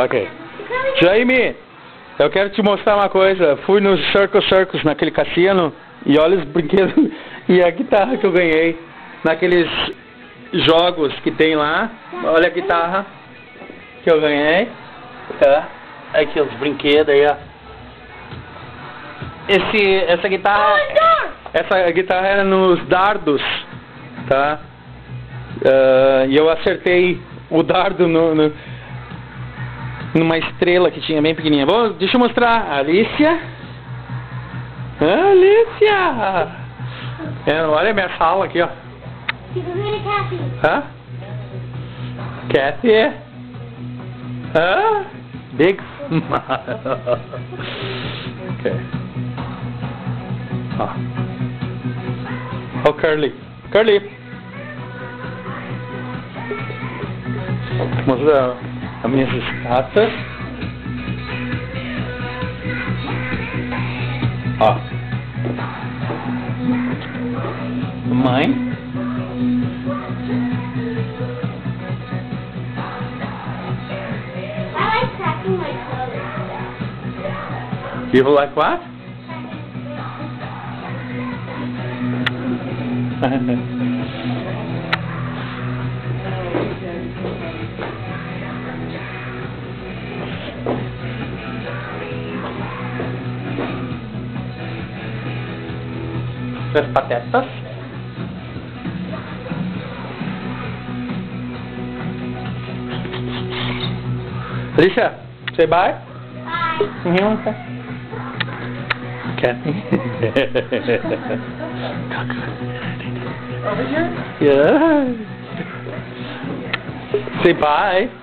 Ok. Jaime, eu quero te mostrar uma coisa. Fui no Circle Circus, naquele cassino, e olha os brinquedos e a guitarra que eu ganhei. Naqueles jogos que tem lá. Olha a guitarra que eu ganhei. Tá? Aqui os brinquedos aí, ó. Esse, essa guitarra. Essa guitarra era nos dardos, tá? Uh, e eu acertei o dardo no, no, numa estrela que tinha bem pequenininha. Bom, deixa eu mostrar. Alicia. Alicia! É, olha a minha sala aqui, ó. Hã? Kathy? Hã? Big smile. ok. Ó. Oh, Curly. Curly. Mostra I mean, is a pasta? Ah. Mine? I like packing my clothes. People like what? Três patetas. Alicia, say bye. Bye. Uhum, okay. Kathy. Over here? yeah. Say. Bye.